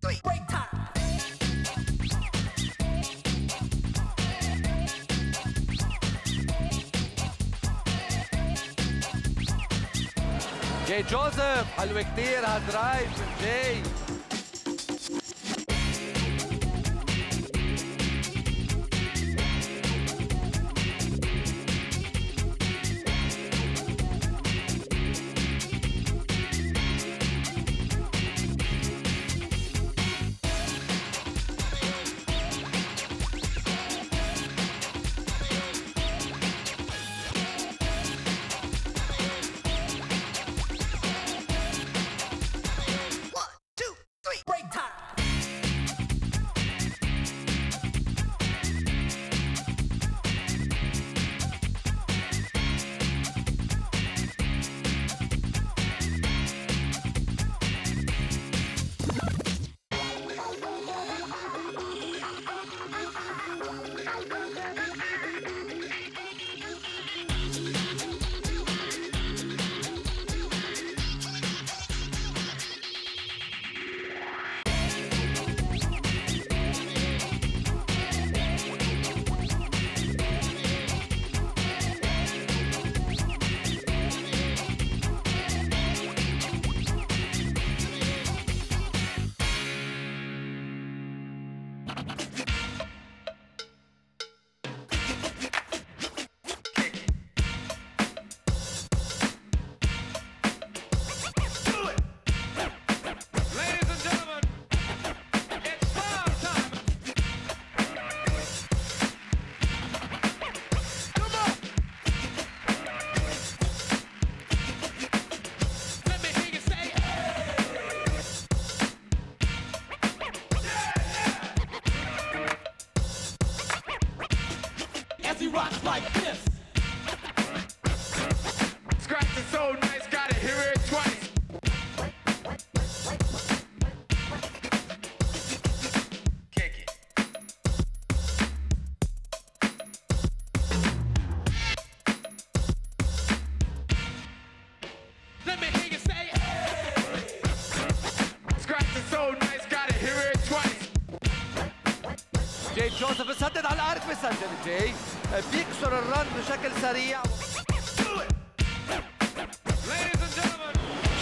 Break جاي جوزيف حلو كتير هالدرايف من جاي. He rocks like this. Scratch is so nice, gotta hear it twice. Let me جاي جوزيف بسدد على الارك بسجل جاي بيكسر الرن بشكل سريع.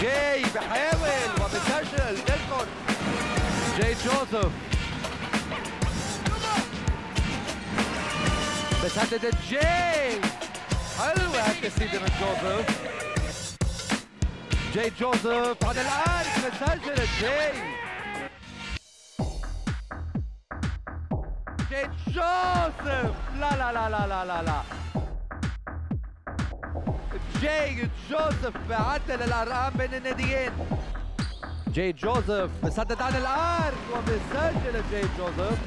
جاي بحاول وبسجل للكم جاي جوزيف. بسدد جاي حلوة هالتسديدة من جوزيف. جاي جوزيف على الارك بسجل جاي جاي جوزيف لا لا لا لا لا لا لا جاي جوزيف بعدل الارقام بين الناديين جاي جوزيف بسدد عن الارك وبسجل جاي جوزيف